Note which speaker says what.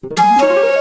Speaker 1: Música